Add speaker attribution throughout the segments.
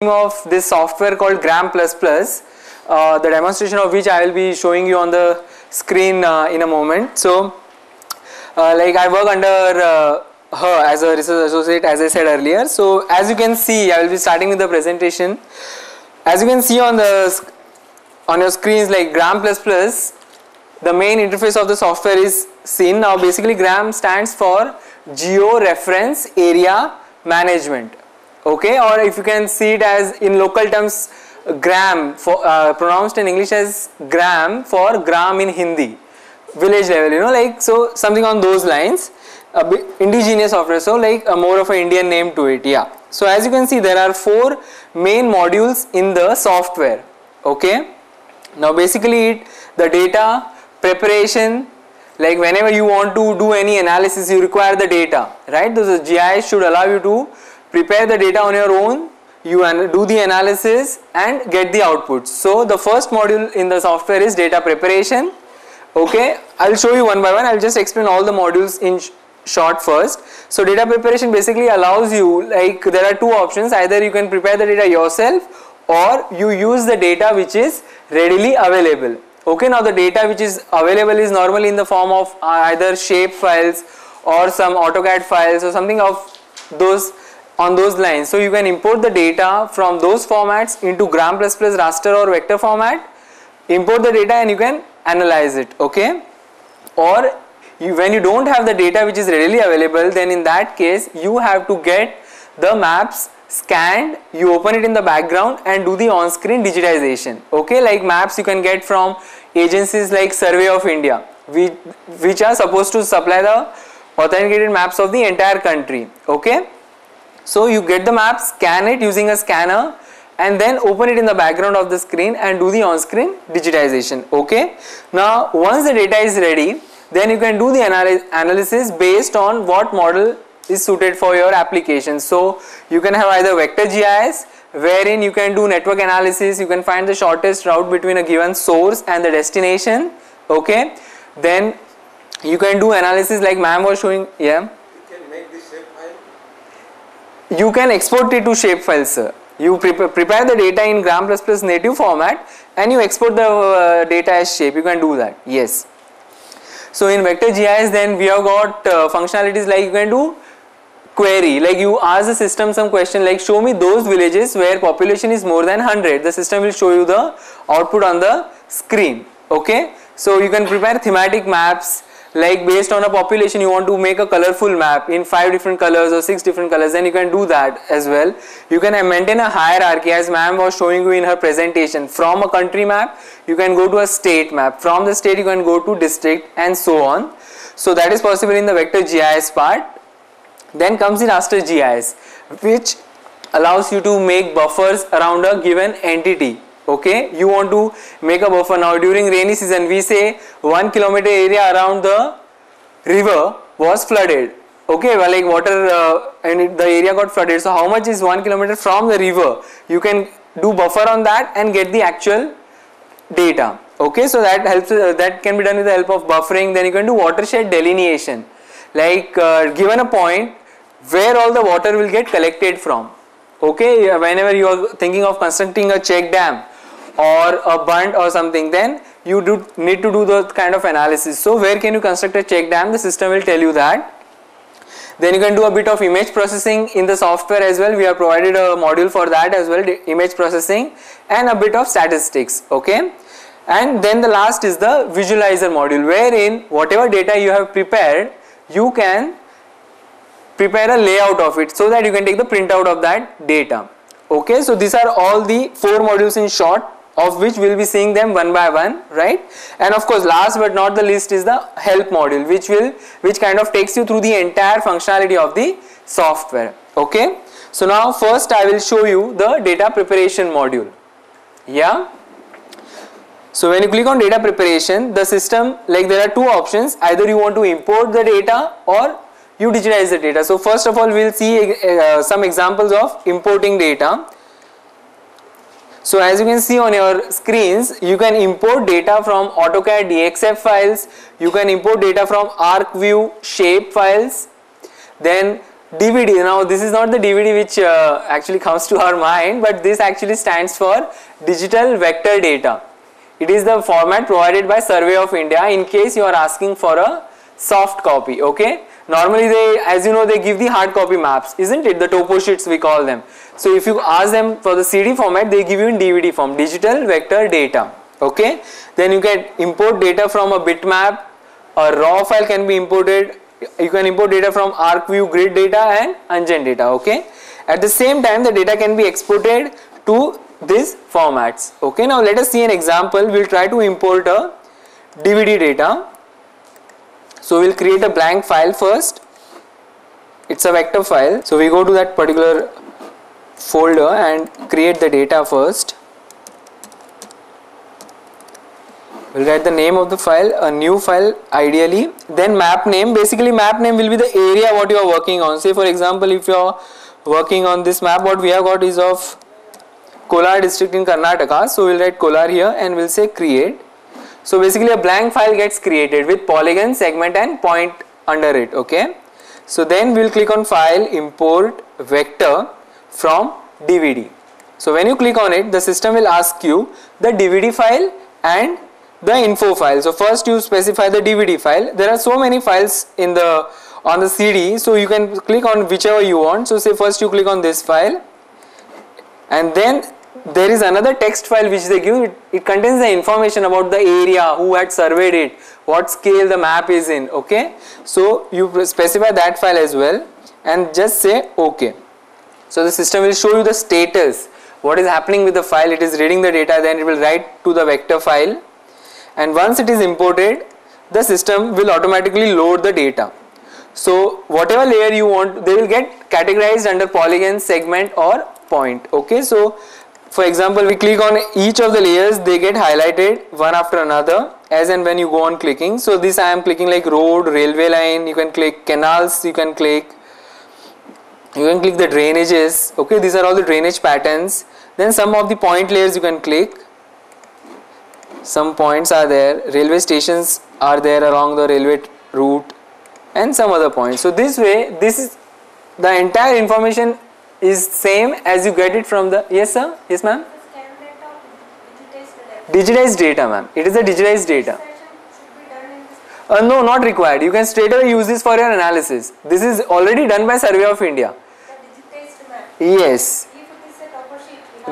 Speaker 1: of this software called Gram++, uh, the demonstration of which I will be showing you on the screen uh, in a moment. So, uh, like I work under uh, her as a research associate as I said earlier. So, as you can see, I will be starting with the presentation. As you can see on the on your screens like Gram++, the main interface of the software is seen. Now, basically Gram stands for Geo Reference Area Management okay or if you can see it as in local terms gram for uh, pronounced in english as gram for gram in hindi. Village level you know like so something on those lines. A bit indigenous software so like a more of an indian name to it yeah. So as you can see there are four main modules in the software okay? Now basically it the data preparation like whenever you want to do any analysis you require the data right? The gis should allow you to prepare the data on your own, you do the analysis and get the outputs. So the first module in the software is data preparation. Okay, I'll show you one by one. I'll just explain all the modules in sh short first. So data preparation basically allows you like there are two options either you can prepare the data yourself or you use the data which is readily available. Okay, now the data which is available is normally in the form of uh, either shape files or some AutoCAD files or something of those on those lines. So you can import the data from those formats into gram++ plus raster or vector format, import the data and you can analyze it, okay? Or you, when you don't have the data which is readily available, then in that case you have to get the maps scanned, you open it in the background and do the on-screen digitization, okay? Like maps you can get from agencies like Survey of India, which, which are supposed to supply the authenticated maps of the entire country, okay? So you get the map, scan it using a scanner and then open it in the background of the screen and do the on-screen digitization. Okay. Now once the data is ready, then you can do the analysis based on what model is suited for your application. So you can have either vector GIS wherein you can do network analysis, you can find the shortest route between a given source and the destination. Okay. Then you can do analysis like ma'am was showing, yeah you can export it to shapefile sir. You prepare, prepare the data in gram++ native format and you export the uh, data as shape. You can do that. Yes. So in vector GIS then we have got uh, functionalities like you can do query like you ask the system some question like show me those villages where population is more than 100 the system will show you the output on the screen okay so you can prepare thematic maps like based on a population you want to make a colorful map in five different colors or six different colors then you can do that as well. You can uh, maintain a hierarchy as ma'am was showing you in her presentation. From a country map you can go to a state map. From the state you can go to district and so on. So that is possible in the vector GIS part. Then comes the raster GIS which allows you to make buffers around a given entity okay? You want to make a buffer. Now during rainy season we say 1 kilometer area around the river was flooded. Okay? Well like water uh, and the area got flooded. So how much is 1 kilometer from the river? You can do buffer on that and get the actual data. Okay? So that helps uh, that can be done with the help of buffering. Then you can do watershed delineation. Like uh, given a point where all the water will get collected from. Okay? Whenever you are thinking of constructing a check dam or a bund or something then you do need to do the kind of analysis. So where can you construct a check dam? The system will tell you that. Then you can do a bit of image processing in the software as well. We have provided a module for that as well image processing and a bit of statistics okay? And then the last is the visualizer module wherein whatever data you have prepared you can prepare a layout of it so that you can take the printout of that data okay? So these are all the four modules in short of which we will be seeing them one by one right? And of course last but not the least is the help module which will which kind of takes you through the entire functionality of the software okay? So now first I will show you the data preparation module. Yeah? So when you click on data preparation the system like there are two options. Either you want to import the data or you digitize the data. So first of all we will see uh, some examples of importing data so as you can see on your screens, you can import data from AutoCAD DXF files, you can import data from ArcView shape files, then DVD. Now this is not the DVD which uh, actually comes to our mind, but this actually stands for digital vector data. It is the format provided by Survey of India in case you are asking for a soft copy. Okay. Normally they, as you know, they give the hard copy maps, isn't it? The topo sheets we call them. So if you ask them for the CD format, they give you in DVD form, digital vector data. Okay. Then you can import data from a bitmap. A raw file can be imported you can import data from ArcView grid data and Anjan data okay at the same time the data can be exported to these formats okay now let us see an example we'll try to import a DVD data so we'll create a blank file first it's a vector file so we go to that particular folder and create the data first. We'll write the name of the file a new file ideally. Then map name. Basically map name will be the area what you are working on. Say for example if you are working on this map what we have got is of Kolar district in Karnataka. So we'll write Kolar here and we'll say create. So basically a blank file gets created with polygon segment and point under it okay? So then we'll click on file import vector from DVD so when you click on it the system will ask you the DVD file and the info file. So first you specify the DVD file. There are so many files in the on the CD so you can click on whichever you want. So say first you click on this file and then there is another text file which they give it, it contains the information about the area who had surveyed it what scale the map is in okay so you specify that file as well and just say ok so the system will show you the status. What is happening with the file? It is reading the data then it will write to the vector file. And once it is imported the system will automatically load the data. So whatever layer you want they will get categorized under polygon segment or point. Okay? So for example we click on each of the layers they get highlighted one after another as and when you go on clicking. So this I am clicking like road railway line you can click canals you can click you can click the drainages. Okay these are all the drainage patterns. Then some of the point layers you can click. Some points are there. Railway stations are there along the railway route and some other points. So this way this is the entire information is same as you get it from the yes sir? Yes ma'am? Digitized data ma'am. It is a digitized data uh, no not required. You can straight away use this for your analysis. This is already done by survey of india. Yes.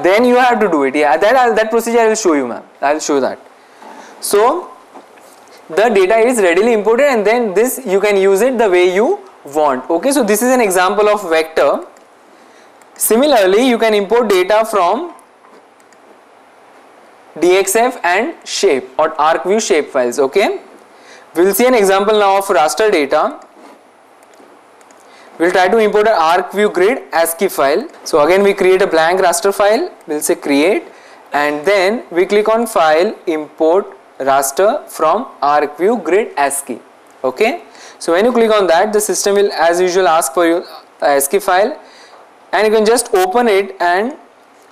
Speaker 1: Then you have to do it. Yeah that that procedure i will show you ma'am. I will show that. So the data is readily imported and then this you can use it the way you want. Okay, so this is an example of vector. Similarly, you can import data from DXF and shape or ArcView shape files. Okay, we will see an example now of raster data. We will try to import an ArcView grid ASCII file. So again we create a blank raster file, we will say create and then we click on file import raster from ArcView grid ASCII. Okay. So when you click on that, the system will as usual ask for your uh, ASCII file and you can just open it and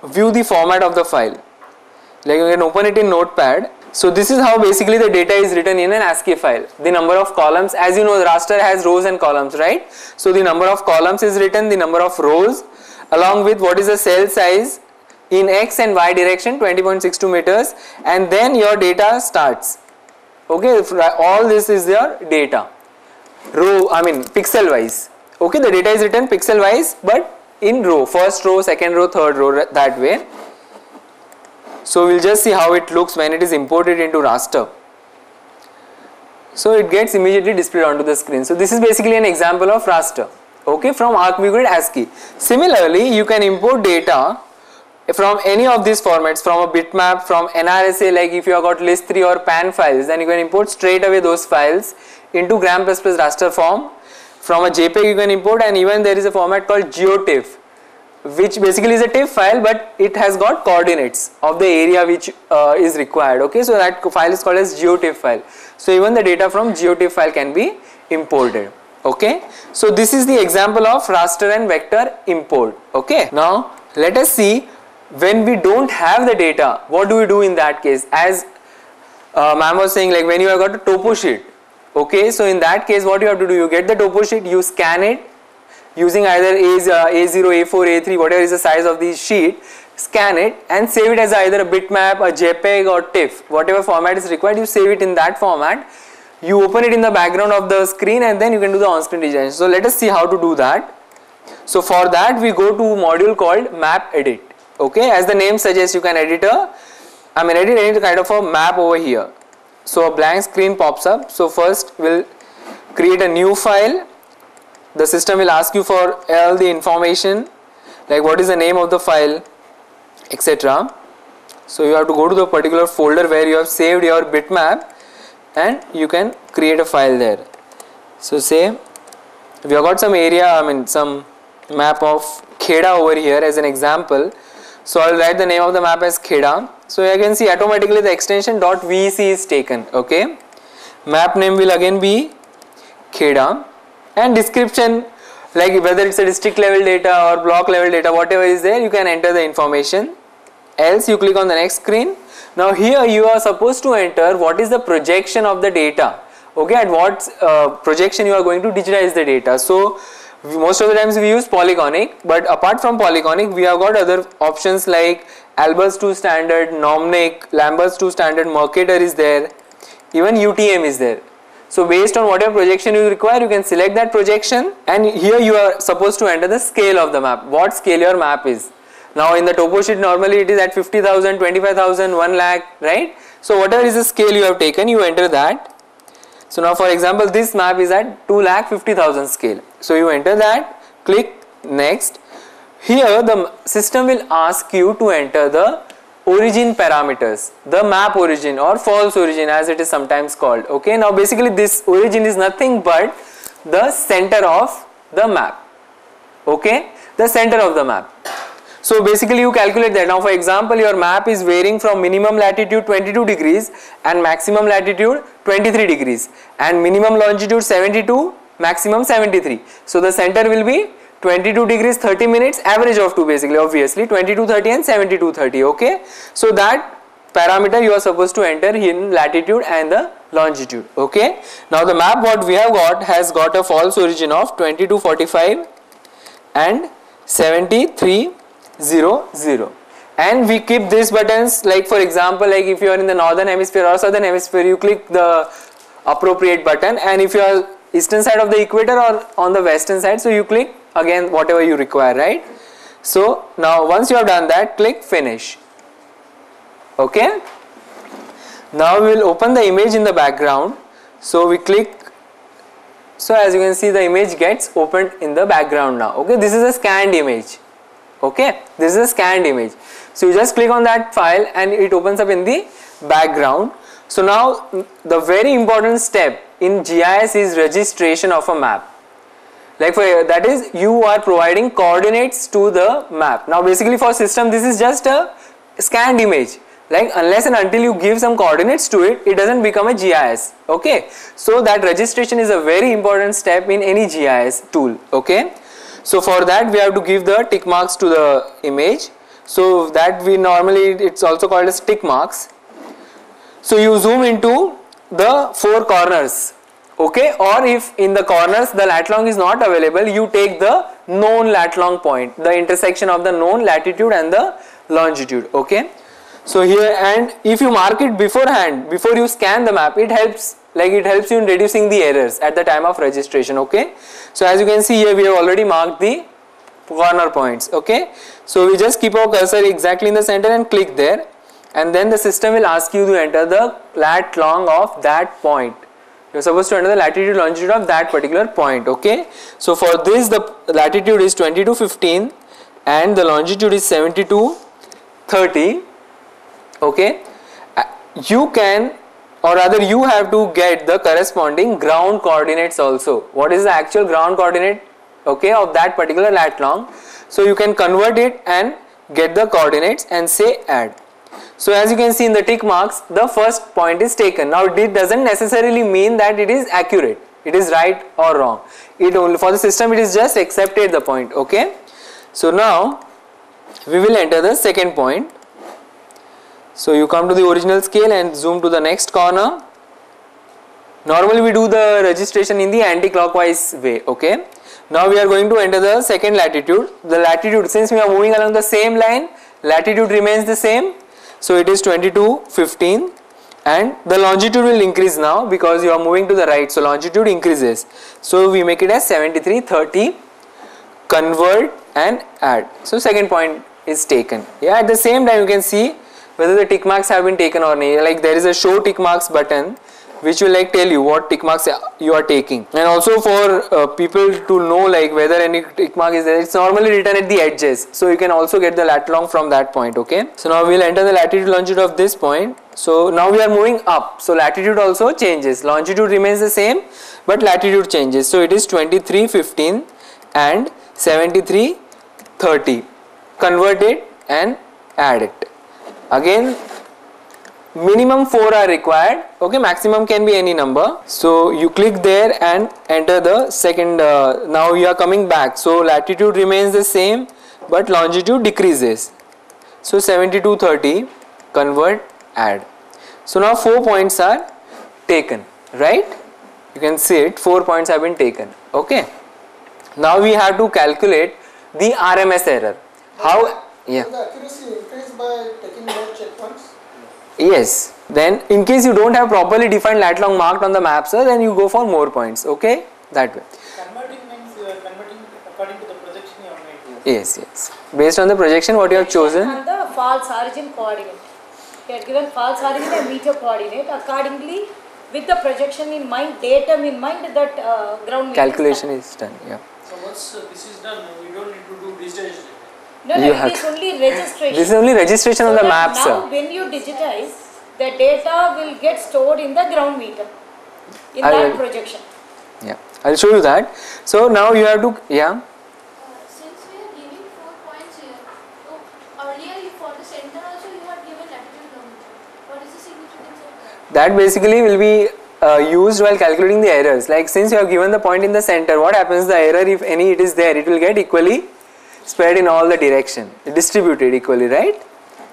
Speaker 1: view the format of the file. Like you can open it in notepad. So this is how basically the data is written in an ASCII file. The number of columns, as you know the raster has rows and columns, right? So the number of columns is written, the number of rows along with what is the cell size in x and y direction 20.62 meters and then your data starts okay all this is your data row I mean pixel wise okay the data is written pixel wise but in row first row second row third row that way so we'll just see how it looks when it is imported into raster. So it gets immediately displayed onto the screen. So this is basically an example of raster okay from ArcView grid ASCII. Similarly you can import data from any of these formats from a bitmap from NRSA like if you have got LISS3 or pan files then you can import straight away those files into gram++ Plus raster form. From a jpeg you can import and even there is a format called geotiff which basically is a TIFF file but it has got coordinates of the area which uh, is required okay? So that file is called as geotiff file. So even the data from geotiff file can be imported okay? So this is the example of raster and vector import okay? Now let us see when we don't have the data what do we do in that case? As uh, ma'am was saying like when you have got a topo sheet okay? So in that case what you have to do you get the topo sheet you scan it using either A, uh, A0, A4, A3, whatever is the size of the sheet, scan it and save it as either a bitmap, a JPEG or TIFF, whatever format is required, you save it in that format. You open it in the background of the screen and then you can do the on-screen design. So let us see how to do that. So for that we go to module called map edit. Okay, as the name suggests, you can edit a, I mean edit any kind of a map over here. So a blank screen pops up. So first we'll create a new file. The system will ask you for all the information like what is the name of the file etc. So you have to go to the particular folder where you have saved your bitmap and you can create a file there. So say we have got some area I mean some map of Kheda over here as an example. So I will write the name of the map as Kheda. So you can see automatically the extension .vec is taken okay. Map name will again be Kheda and description like whether it's a district level data or block level data whatever is there you can enter the information. Else you click on the next screen. Now here you are supposed to enter what is the projection of the data. Okay at what uh, projection you are going to digitize the data. So most of the times we use polyconic but apart from polyconic we have got other options like Albers 2 standard, Nomic, Lambert 2 standard, Mercator is there. Even UTM is there so based on whatever projection you require, you can select that projection and here you are supposed to enter the scale of the map, what scale your map is. Now in the topo sheet normally it is at 50,000, 25,000, 1 lakh, right? So whatever is the scale you have taken, you enter that. So now for example, this map is at 2 lakh 50,000 scale. So you enter that, click next. Here the system will ask you to enter the origin parameters the map origin or false origin as it is sometimes called. Okay now basically this origin is nothing but the center of the map. Okay the center of the map. So basically you calculate that. Now for example your map is varying from minimum latitude 22 degrees and maximum latitude 23 degrees and minimum longitude 72 maximum 73 so the center will be 22 degrees 30 minutes average of two basically obviously 22 30 and 72 30 okay? So that parameter you are supposed to enter in latitude and the longitude okay? Now the map what we have got has got a false origin of 22 45 and 73 0 0 and we keep these buttons like for example like if you are in the northern hemisphere or southern hemisphere you click the appropriate button. And if you are eastern side of the equator or on the western side so you click again whatever you require right? So now once you have done that click finish. Okay? Now we will open the image in the background. So we click so as you can see the image gets opened in the background now. Okay? This is a scanned image. Okay? This is a scanned image. So you just click on that file and it opens up in the background. So now the very important step in GIS is registration of a map like for that is you are providing coordinates to the map. Now basically for system this is just a scanned image. Like unless and until you give some coordinates to it it doesn't become a GIS okay? So that registration is a very important step in any GIS tool. Okay? So for that we have to give the tick marks to the image. So that we normally it's also called as tick marks. So you zoom into the four corners okay or if in the corners the lat long is not available you take the known lat long point the intersection of the known latitude and the longitude okay? So here and if you mark it beforehand before you scan the map it helps like it helps you in reducing the errors at the time of registration okay? So as you can see here we have already marked the corner points okay? So we just keep our cursor exactly in the center and click there and then the system will ask you to enter the lat long of that point you're supposed to enter the latitude longitude of that particular point okay? So for this the latitude is 20 to 15 and the longitude is 72 30 okay? You can or rather you have to get the corresponding ground coordinates also. What is the actual ground coordinate okay of that particular lat long? So you can convert it and get the coordinates and say add so as you can see in the tick marks, the first point is taken. Now it doesn't necessarily mean that it is accurate, it is right or wrong. It only for the system it is just accepted the point, okay. So now we will enter the second point. So you come to the original scale and zoom to the next corner. Normally we do the registration in the anti-clockwise way, okay. Now we are going to enter the second latitude. The latitude, since we are moving along the same line, latitude remains the same. So it is 22, 15 and the longitude will increase now because you are moving to the right. So longitude increases. So we make it as 73, 30, convert and add. So second point is taken. Yeah, at the same time you can see whether the tick marks have been taken or not. Like there is a show tick marks button which will like tell you what tick marks you are taking. And also for uh, people to know like whether any tick mark is there it's normally written at the edges. So you can also get the lat long from that point okay? So now we'll enter the latitude longitude of this point. So now we are moving up. So latitude also changes. Longitude remains the same but latitude changes. So it is 23 15 and 73 30 convert it and add it again minimum 4 are required. Okay maximum can be any number. So you click there and enter the second uh, now you are coming back. So latitude remains the same but longitude decreases. So 7230 convert add. So now 4 points are taken right? You can see it 4 points have been taken. Okay. Now we have to calculate the RMS error. How yeah
Speaker 2: the accuracy increase by taking more checkpoints
Speaker 1: Yes. Then in case you don't have properly defined lat long marked on the map sir then you go for more points. Okay. That way.
Speaker 3: Converting means you are converting according to the projection you have made.
Speaker 1: Yes. Yes. Based on the projection what you have chosen.
Speaker 4: And the false origin coordinate. You are given false origin and meter coordinate. Accordingly, with the projection in mind, datum in mind, that uh, ground meter
Speaker 1: Calculation
Speaker 4: done.
Speaker 1: is done. Yeah.
Speaker 3: So once uh, this is done, we don't need to do digitization.
Speaker 4: No, no,
Speaker 1: You
Speaker 4: it
Speaker 1: have
Speaker 4: is
Speaker 1: to-
Speaker 4: only registration.
Speaker 1: This is only registration on the
Speaker 4: that
Speaker 1: map
Speaker 4: now
Speaker 1: sir.
Speaker 4: when you digitize, the data will get stored in the ground meter. In
Speaker 1: I
Speaker 4: that
Speaker 1: will-
Speaker 4: projection.
Speaker 1: Yeah. I'll show you that. So now you have to yeah.
Speaker 5: Uh, Since we are giving four points so earlier you- for the center also you had given latitude longitude. What is the significance of that?
Speaker 1: That basically will be uh, used while calculating the errors. Like since you have given the point in the center, what happens the error if any it is there, it will get equally spread in all the direction, distributed equally, right?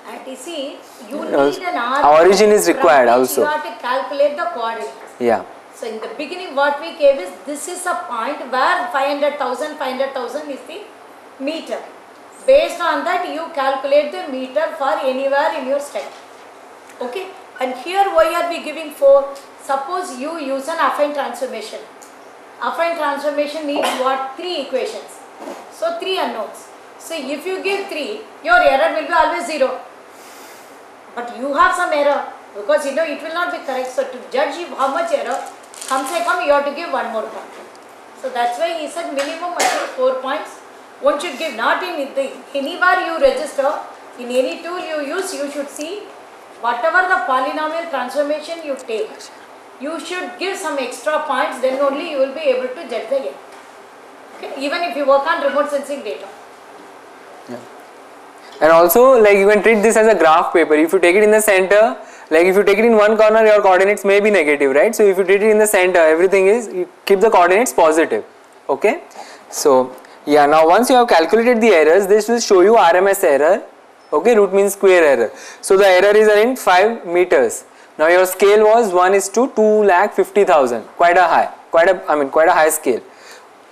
Speaker 4: And you see, you
Speaker 1: uh,
Speaker 4: need an
Speaker 1: Origin is required also.
Speaker 4: You have to calculate the coordinates.
Speaker 1: Yeah.
Speaker 4: So in the beginning what we gave is this is a point where 500,000, 500,000 is the meter. Based on that you calculate the meter for anywhere in your state. Okay. And here why are we giving 4? Suppose you use an affine transformation. Affine transformation needs what? 3 equations. So 3 unknowns. So if you give 3, your error will be always 0 but you have some error because you know it will not be correct. So to judge if how much error, come say come, you have to give one more point. So that's why he said minimum I think four points. One should give not in the anywhere you register, in any tool you use, you should see whatever the polynomial transformation you take, you should give some extra points. Then only you will be able to judge the error. Okay? Even if you work on remote sensing data. Yeah.
Speaker 1: and also like you can treat this as a graph paper. If you take it in the center, like if you take it in one corner your coordinates may be negative, right? So if you treat it in the center, everything is, you keep the coordinates positive. Okay. So yeah, now once you have calculated the errors, this will show you RMS error. Okay, root mean square error. So the error is around 5 meters. Now your scale was 1 is to 2 lakh 50,000. Quite a high, quite a, I mean quite a high scale.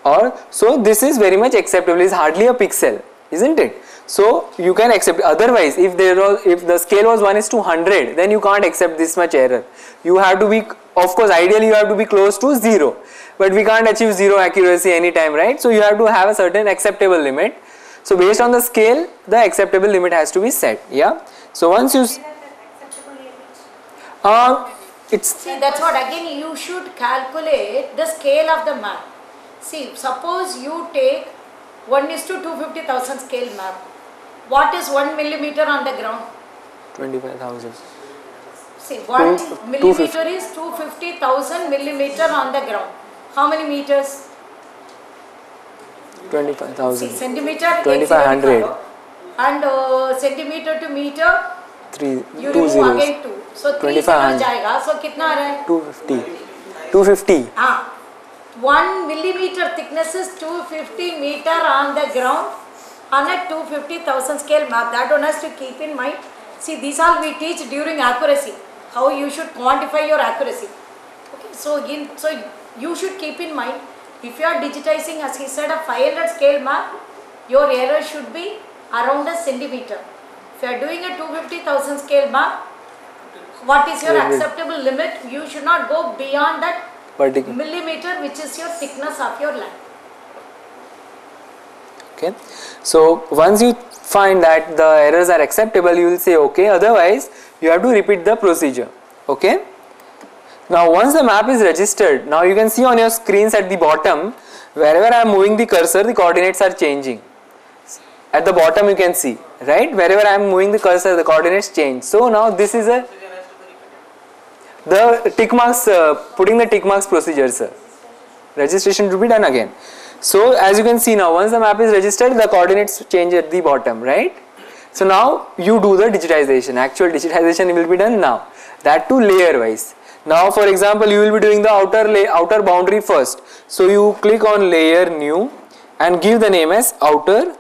Speaker 1: Or so this is very much acceptable. Is hardly a pixel, isn't it? So you can accept. Otherwise, if there was if the scale was 1 is to 100, then you can't accept this much error. You have to be, of course, ideally you have to be close to zero, but we can't achieve zero accuracy anytime, right? So you have to have a certain acceptable limit. So based on the scale, the acceptable limit has to be set. Yeah. So once you, uh, it's
Speaker 4: See, that's what again you should calculate the scale of the map. See, suppose you take 1 is to 250,000 scale map. What is 1 millimeter on the ground?
Speaker 1: 25,000.
Speaker 4: See, 1
Speaker 1: Two,
Speaker 4: millimeter is 250,000 millimeter on the ground. How many meters?
Speaker 1: 25,000.
Speaker 4: Centimeter?
Speaker 1: 2500.
Speaker 4: And uh, centimeter to meter?
Speaker 1: 3,
Speaker 4: you
Speaker 1: two
Speaker 4: remove again 2. So
Speaker 1: 2500.
Speaker 4: So, kitna
Speaker 1: 250. 250.
Speaker 4: Ah. 1 millimeter thickness is 250 meter on the ground on a 250,000 scale map. That one has to keep in mind. See, these all we teach during accuracy. How you should quantify your accuracy. Okay, so in, so you should keep in mind If you are digitizing, as he said, a 500 scale map, your error should be around a centimeter. If you are doing a 250,000 scale map, what is your acceptable limit? You should not go beyond that
Speaker 1: Particular.
Speaker 4: millimeter, which is your thickness of your line.
Speaker 1: okay. So once you find that the errors are acceptable you will say okay otherwise you have to repeat the procedure. Okay. Now once the map is registered now you can see on your screens at the bottom wherever i am moving the cursor the coordinates are changing. At the bottom you can see right? Wherever i am moving the cursor the coordinates change. So now this is a the tick marks uh, putting the tick marks procedure sir. Registration to be done again. So as you can see now once the map is registered the coordinates change at the bottom right? So now you do the digitization. Actual digitization will be done now. That too layer wise now for example you will be doing the outer outer boundary first. So you click on layer new and give the name as outer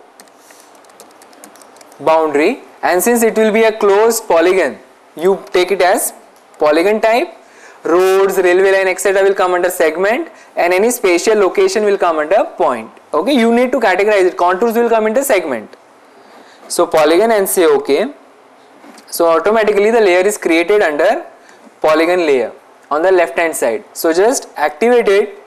Speaker 1: boundary. And since it will be a closed polygon you take it as polygon type roads railway line etc will come under segment and any spatial location will come under point. Okay you need to categorize it. Contours will come into segment. So polygon and say ok so automatically the layer is created under polygon layer on the left hand side. So just activate it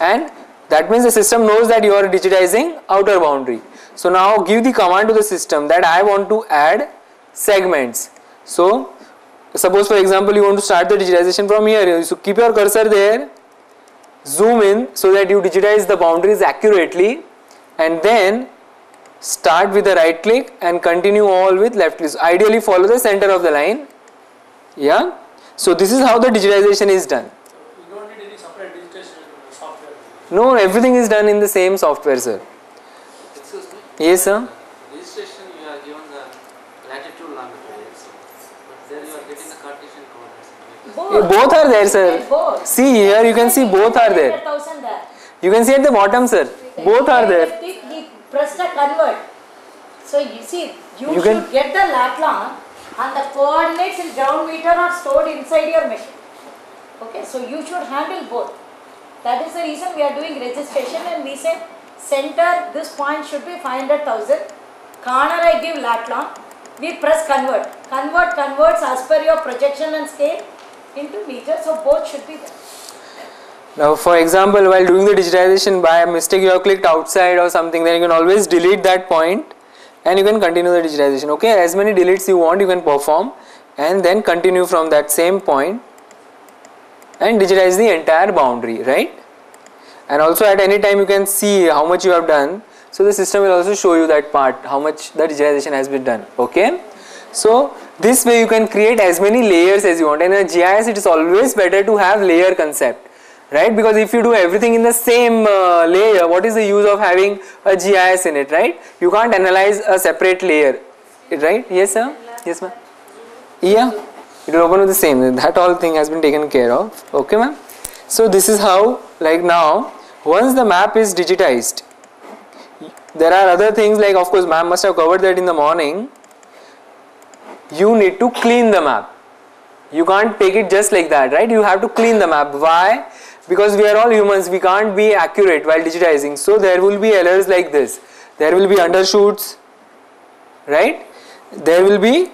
Speaker 1: and that means the system knows that you are digitizing outer boundary. So now give the command to the system that I want to add segments. So suppose for example you want to start the digitization from here. So keep your cursor there. Zoom in so that you digitize the boundaries accurately. And then start with the right click and continue all with left click. So ideally follow the center of the line. Yeah? So this is how the digitization is done.
Speaker 3: You don't need any separate digitation software.
Speaker 1: no everything is done in the same software sir.
Speaker 6: Excuse me,
Speaker 1: yes sir
Speaker 6: registration you are given the latitude longitude, but there you are getting the Cartesian
Speaker 1: Eh, both are there sir
Speaker 4: Both.
Speaker 1: see here you can see both are there you can see at the bottom sir both are there
Speaker 4: He, he pressed a convert. So you see, you,
Speaker 1: You
Speaker 4: should get the lat long and the coordinates in ground meter are stored inside your machine. Okay, so you should handle both. That is the reason we are doing registration and we say center this point should be 500,000. Corner I give lat long. We press convert. Convert converts as per your projection and scale into meter. So both should be there.
Speaker 1: Now, for example, while doing the digitization by mistake you have clicked outside or something, then you can always delete that point and you can continue the digitization. Okay, as many deletes you want, you can perform and then continue from that same point and digitize the entire boundary, right? And also at any time you can see how much you have done. So the system will also show you that part, how much the digitization has been done. Okay. So this way you can create as many layers as you want. And in a GIS it is always better to have layer concept right? Because if you do everything in the same uh, layer what is the use of having a GIS in it right? You can't analyze a separate layer right? Yes sir? Yes ma'am. Yeah. It will open with the same. That all thing has been taken care of. Okay ma'am? So this is how like now once the map is digitized there are other things like of course ma'am must have covered that in the morning you need to clean the map. You can't take it just like that right? You have to clean the map. Why? Because we are all humans. We can't be accurate while digitizing. So there will be errors like this. There will be undershoots right? There will be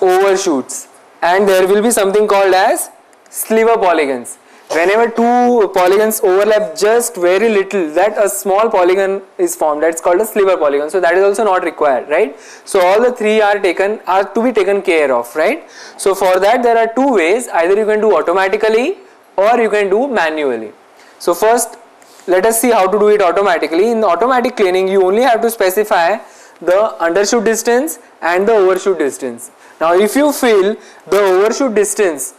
Speaker 1: overshoots. And there will be something called as sliver polygons whenever two polygons overlap just very little that a small polygon is formed. That's called a sliver polygon. So that is also not required right? So all the three are taken are to be taken care of right? So for that there are two ways. Either you can do automatically or you can do manually. So first let us see how to do it automatically. In automatic cleaning you only have to specify the undershoot distance and the overshoot distance. Now if you feel the overshoot distance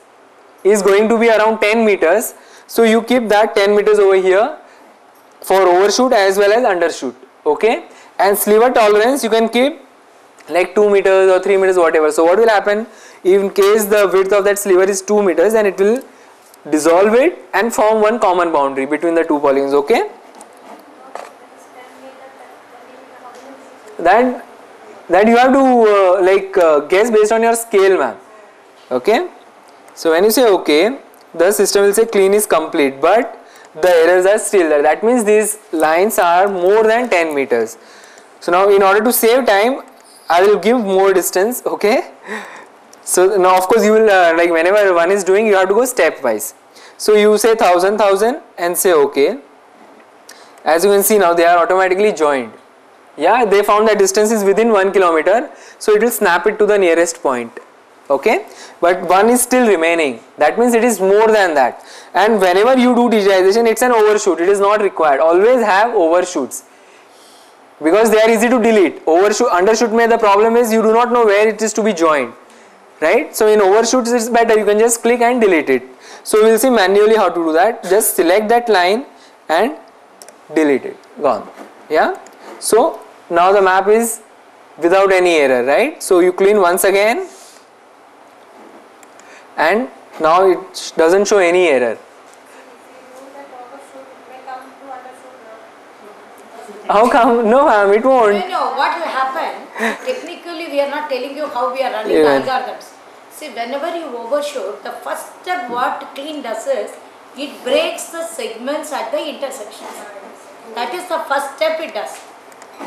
Speaker 1: is going to be around 10 meters. So you keep that 10 meters over here for overshoot as well as undershoot okay? And sliver tolerance you can keep like 2 meters or 3 meters whatever. So what will happen? In case the width of that sliver is 2 meters then it will dissolve it and form one common boundary between the two polygons okay? That that you have to uh, like uh, guess based on your scale map okay so when you say okay the system will say clean is complete but the errors are still there. That means these lines are more than 10 meters. So now in order to save time, I will give more distance, okay? So now of course you will uh, like whenever one is doing you have to go stepwise. So you say 1000 1000 and say okay. As you can see now they are automatically joined. Yeah, they found that distance is within 1 kilometer so it will snap it to the nearest point. Okay, but one is still remaining. That means it is more than that. And whenever you do digitization, it's an overshoot. It is not required. Always have overshoots because they are easy to delete. Overshoot, undershoot may the problem is you do not know where it is to be joined, right? So in overshoots it's better you can just click and delete it. So we will see manually how to do that. Just select that line and delete it. Gone. Yeah. So now the map is without any error, right? So you clean once again and now it doesn't show any error. How come? No ma'am, it won't.
Speaker 4: no, what will happen, technically we are not telling you how we are running
Speaker 1: Yeah.
Speaker 4: the algorithms. See, whenever you overshoot, the first step what clean does is, it breaks the segments at the intersections. That is the first step it does.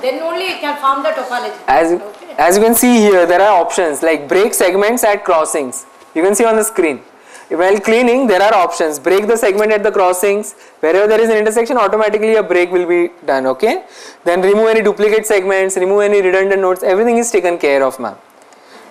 Speaker 4: Then only you can form the topology.
Speaker 1: As,
Speaker 4: Okay.
Speaker 1: as you can see here, there are options like break segments at crossings. You can see on the screen. While cleaning, there are options. Break the segment at the crossings. Wherever there is an intersection, automatically a break will be done. Okay. Then remove any duplicate segments, remove any redundant nodes. Everything is taken care of, ma'am.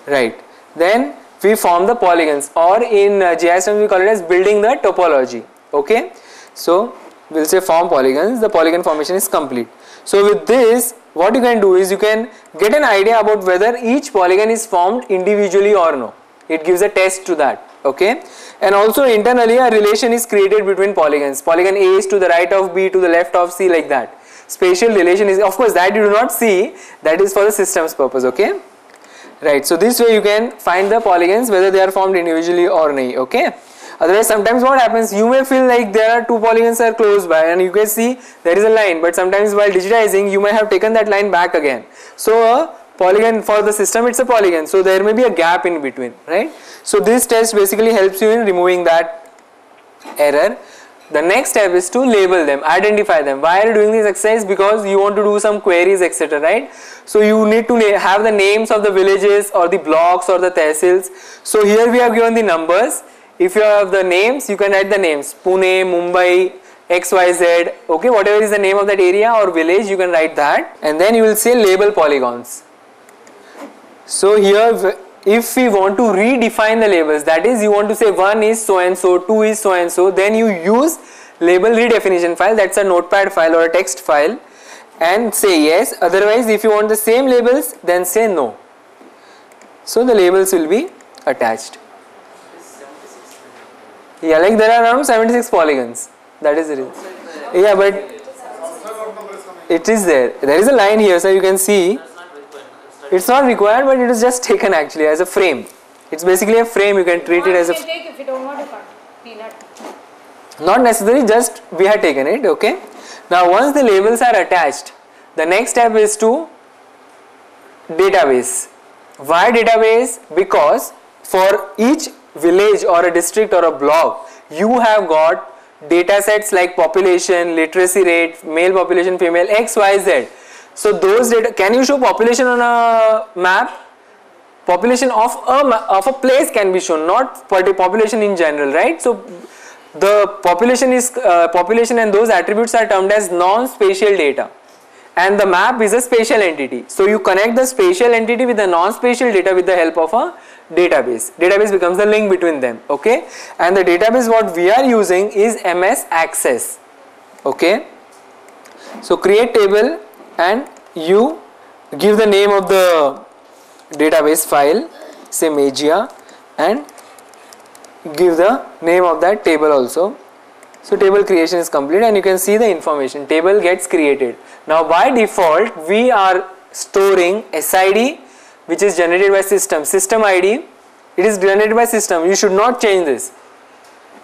Speaker 1: Right. Then we form the polygons, or in uh, GIS terms we call it as building the topology. Okay. So we'll say form polygons. The polygon formation is complete. So with this, what you can do is you can get an idea about whether each polygon is formed individually or no. It gives a test to that. Okay. And also internally a relation is created between polygons. Polygon A is to the right of B to the left of C like that. Spatial relation is of course that you do not see. That is for the system's purpose. Okay. Right. So this way you can find the polygons whether they are formed individually or not. Okay. Otherwise sometimes what happens you may feel like there are two polygons are close by and you can see there is a line but sometimes while digitizing you may have taken that line back again. So polygon for the system it's a polygon so there may be a gap in between right. So this test basically helps you in removing that error. The next step is to label them, identify them. Why are you doing this exercise? Because you want to do some queries etc. right. So you need to have the names of the villages or the blocks or the tehsils. So here we have given the numbers. If you have the names you can write the names Pune, Mumbai, XYZ okay whatever is the name of that area or village you can write that and then you will say label polygons. So here if we want to redefine the labels that is you want to say 1 is so and so 2 is so and so then you use label redefinition file that's a notepad file or a text file and say yes otherwise if you want the same labels then say no. So the labels will be attached. Yeah like there are around 76 polygons that is the reason. Yeah but it is there there is a line here so you can see. It's not required but it is just taken actually as a frame. It's basically a frame you can treat it as a
Speaker 4: take if you don't want to cut. Peanut.
Speaker 1: not necessary just we have taken it okay. Now once the labels are attached the next step is to database. Why database? Because for each village or a district or a block you have got data sets like population, literacy rate, male population, female, X, Y, Z. So those data, can you show population on a map? Population of a, of a place can be shown, not population in general, right? So the population is uh, population and those attributes are termed as non-spatial data and the map is a spatial entity. So you connect the spatial entity with the non-spatial data with the help of a database. Database becomes the link between them, okay? And the database what we are using is MS Access, okay? So create table and you give the name of the database file, say Magia and give the name of that table also. So table creation is complete and you can see the information. Table gets created. Now by default we are storing SID which is generated by system. System ID it is generated by system. You should not change this.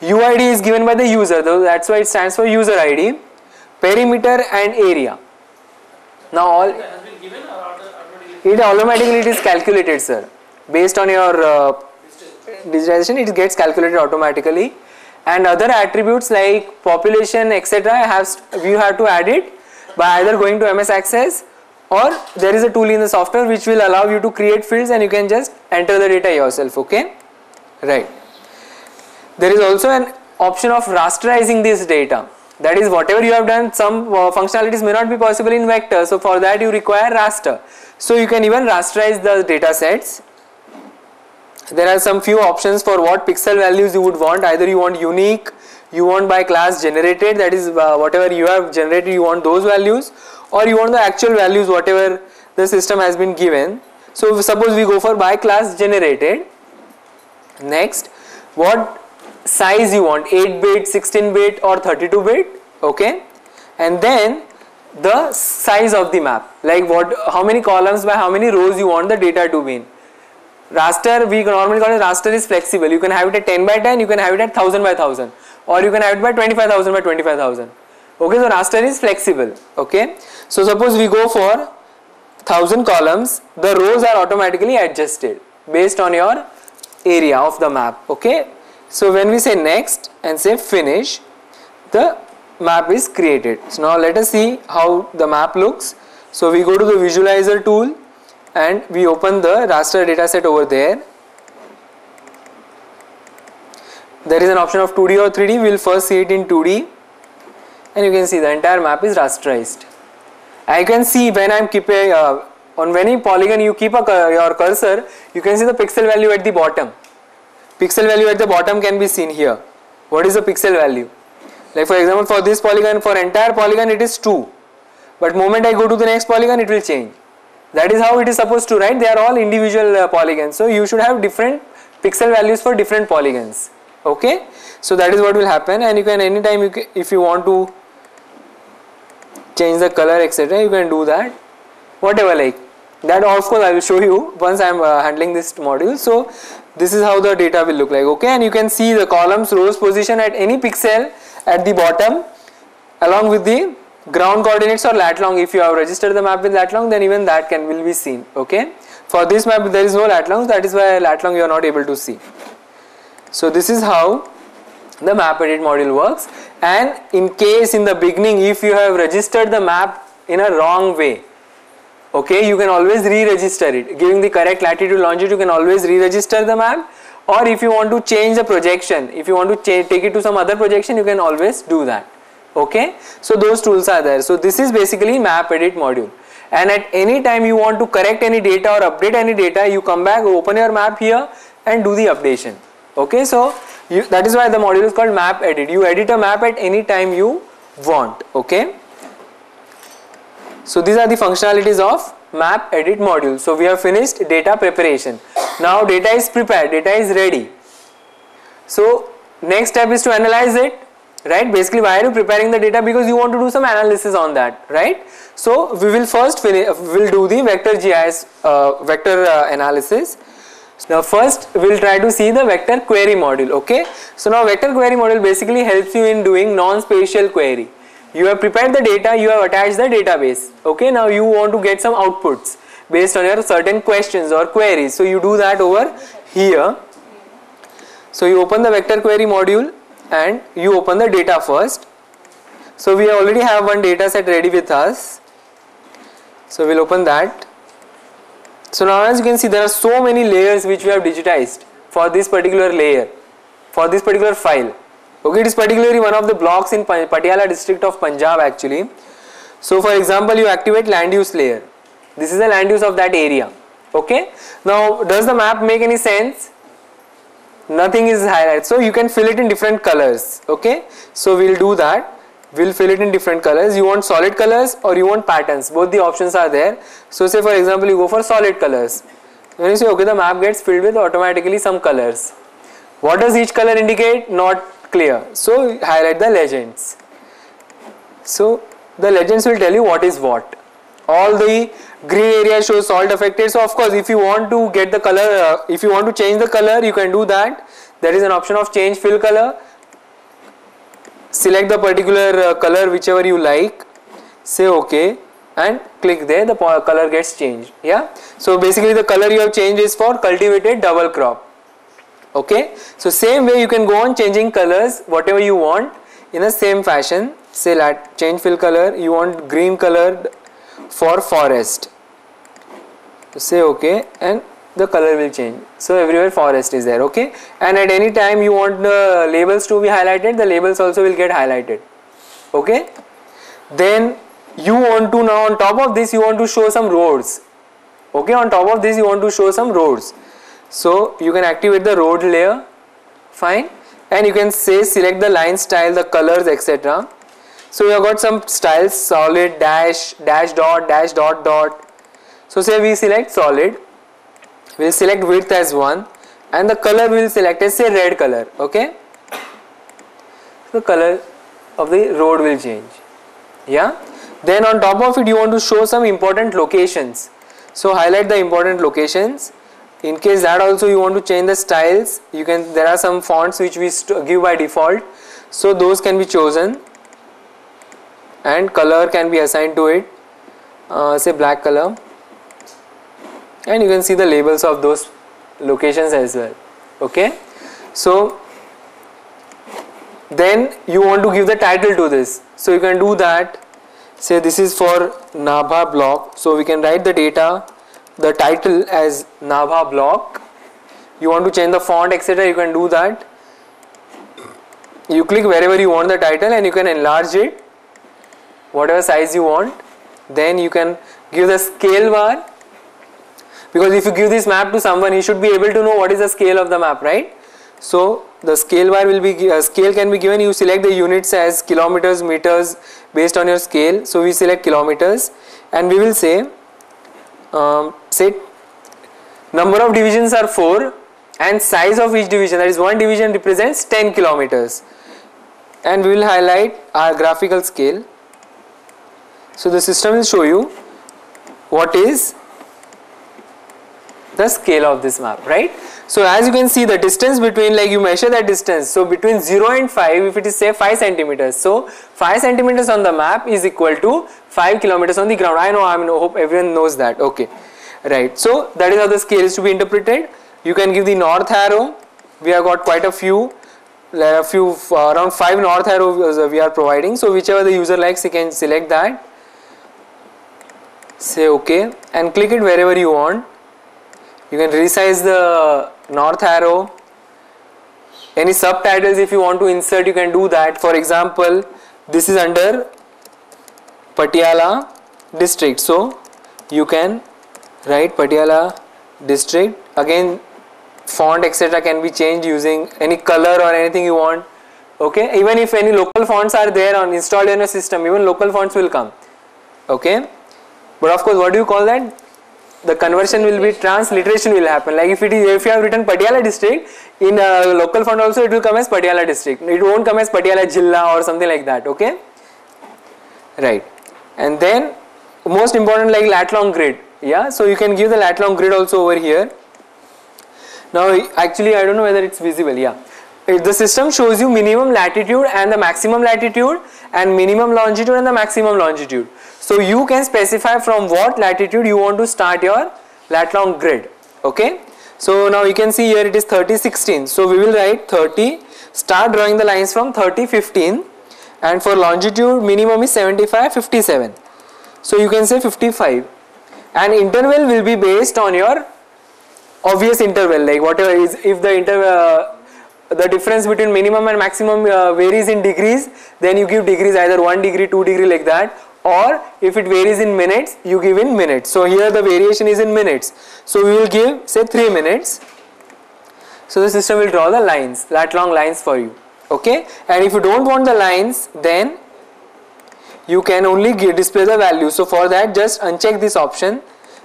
Speaker 1: UID is given by the user though that's why it stands for user ID. Perimeter and area. Now all it automatically it is calculated sir. Based on your uh, digitization it gets calculated automatically. And other attributes like population etc have you have to add it by either going to ms access or there is a tool in the software which will allow you to create fields and you can just enter the data yourself okay? Right. There is also an option of rasterizing this data that is whatever you have done some uh, functionalities may not be possible in vector. So for that you require raster. So you can even rasterize the data sets. There are some few options for what pixel values you would want. Either you want unique you want by class generated that is uh, whatever you have generated you want those values or you want the actual values whatever the system has been given. So suppose we go for by class generated. Next what size you want 8 bit 16 bit or 32 bit okay? And then the size of the map like what how many columns by how many rows you want the data to be in. Raster we normally call it raster is flexible. You can have it at 10 by 10 you can have it at 1000 by 1000 or you can have it by 25000 by 25000 okay so raster is flexible okay? So suppose we go for 1000 columns the rows are automatically adjusted based on your area of the map okay so when we say next and say finish the map is created. So now let us see how the map looks. So we go to the visualizer tool and we open the raster dataset over there. There is an option of 2d or 3d we will first see it in 2d and you can see the entire map is rasterized. I can see when I'm keeping uh, on any polygon you keep a, your cursor you can see the pixel value at the bottom pixel value at the bottom can be seen here. What is the pixel value? Like for example for this polygon for entire polygon it is 2 but moment I go to the next polygon it will change. That is how it is supposed to right? They are all individual uh, polygons. So you should have different pixel values for different polygons. Okay? So that is what will happen. And you can anytime you can, if you want to change the color etc you can do that. Whatever like that of course I will show you once I am uh, handling this module. So this is how the data will look like okay? And you can see the columns rows position at any pixel at the bottom along with the ground coordinates or lat long. If you have registered the map with lat long then even that can will be seen okay? For this map there is no lat long. That is why lat long you are not able to see. So this is how the map edit module works. And in case in the beginning if you have registered the map in a wrong way okay you can always re-register it. Giving the correct latitude longitude you can always re-register the map. Or if you want to change the projection if you want to take it to some other projection you can always do that. Okay? So those tools are there. So this is basically map edit module. And at any time you want to correct any data or update any data you come back open your map here and do the updation. Okay? So you, that is why the module is called map edit. You edit a map at any time you want. Okay so these are the functionalities of map edit module. So we have finished data preparation. Now data is prepared data is ready. So next step is to analyze it right? Basically why are you preparing the data? Because you want to do some analysis on that right? So we will first finish we'll do the vector gis uh, vector uh, analysis. Now first we will try to see the vector query module okay? So now vector query module basically helps you in doing non-spatial query you have prepared the data you have attached the database. Okay now you want to get some outputs based on your certain questions or queries. So you do that over here. So you open the vector query module and you open the data first. So we already have one data set ready with us. So we'll open that. So now as you can see there are so many layers which we have digitized for this particular layer for this particular file okay it is particularly one of the blocks in Patiala district of Punjab actually. So for example you activate land use layer. This is the land use of that area. Okay? Now does the map make any sense? Nothing is highlighted so you can fill it in different colors. Okay? So we'll do that. We'll fill it in different colors. You want solid colors or you want patterns? Both the options are there. So say for example you go for solid colors. When you say okay the map gets filled with automatically some colors. What does each color indicate? Not clear. So highlight the legends. So the legends will tell you what is what. All the green area shows salt affected. So of course if you want to get the color uh, if you want to change the color you can do that. There is an option of change fill color. Select the particular uh, color whichever you like. Say ok and click there. The color gets changed. Yeah? So basically the color you have changed is for cultivated double crop okay? So same way you can go on changing colors whatever you want in the same fashion. Say let change fill color you want green color for forest. So say okay and the color will change. So everywhere forest is there okay? And at any time you want the labels to be highlighted the labels also will get highlighted okay? Then you want to now on top of this you want to show some roads okay? On top of this you want to show some roads so you can activate the road layer fine. And you can say select the line style the colors etc so you have got some styles solid dash dash dot dash dot dot. So say we select solid. We'll select width as 1 and the color we'll select as say red color okay? The color of the road will change. Yeah? Then on top of it you want to show some important locations. So highlight the important locations in case that also you want to change the styles you can there are some fonts which we give by default. So those can be chosen and color can be assigned to it. Uh, say black color. And you can see the labels of those locations as well. Okay? So then you want to give the title to this. So you can do that. Say this is for Nabha block. So we can write the data the title as Nabha block. You want to change the font etc you can do that. You click wherever you want the title and you can enlarge it whatever size you want. Then you can give the scale bar. Because if you give this map to someone he should be able to know what is the scale of the map right? So the scale bar will be uh, scale can be given. You select the units as kilometers meters based on your scale. So we select kilometers and we will say um, say number of divisions are 4 and size of each division that is one division represents 10 kilometers. And we will highlight our graphical scale. So the system will show you what is the scale of this map right so as you can see the distance between like you measure that distance. So between 0 and 5 if it is say 5 centimeters. So 5 centimeters on the map is equal to 5 kilometers on the ground. I know I mean hope everyone knows that. Okay. Right. So that is how the scale is to be interpreted. You can give the north arrow. We have got quite a few a few uh, around 5 north arrows we are providing. So whichever the user likes he can select that. Say ok and click it wherever you want. You can resize the north arrow. Any subtitles if you want to insert you can do that. For example this is under Patiala district. So you can write Patiala district. Again font etc can be changed using any color or anything you want. Okay? Even if any local fonts are there on installed in a system even local fonts will come. Okay? But of course what do you call that the conversion will be transliteration will happen. Like if it is if you have written Patiala district in a local font also it will come as Patiala district. It won't come as Patiala Jilla or something like that okay? Right. And then most important like lat long grid. Yeah so you can give the lat long grid also over here. Now actually I don't know whether it's visible yeah. If the system shows you minimum latitude and the maximum latitude and minimum longitude and the maximum longitude so you can specify from what latitude you want to start your lat long grid okay? So now you can see here it is 30 16 so we will write 30 start drawing the lines from 30 15 and for longitude minimum is 75 57 so you can say 55 and interval will be based on your obvious interval like whatever is if the interval uh, the difference between minimum and maximum uh, varies in degrees then you give degrees either 1 degree 2 degree like that or if it varies in minutes you give in minutes. So here the variation is in minutes. So we will give say 3 minutes. So the system will draw the lines lat long lines for you. Okay? And if you don't want the lines then you can only display the value. So for that just uncheck this option.